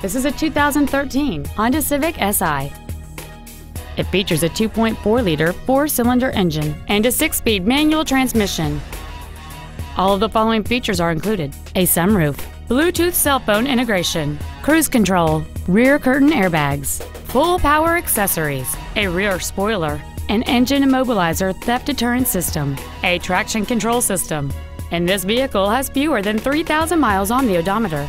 This is a 2013 Honda Civic Si. It features a 2.4-liter four-cylinder engine and a six-speed manual transmission. All of the following features are included. A sunroof, Bluetooth cell phone integration, cruise control, rear curtain airbags, full power accessories, a rear spoiler, an engine immobilizer theft deterrent system, a traction control system, and this vehicle has fewer than 3,000 miles on the odometer.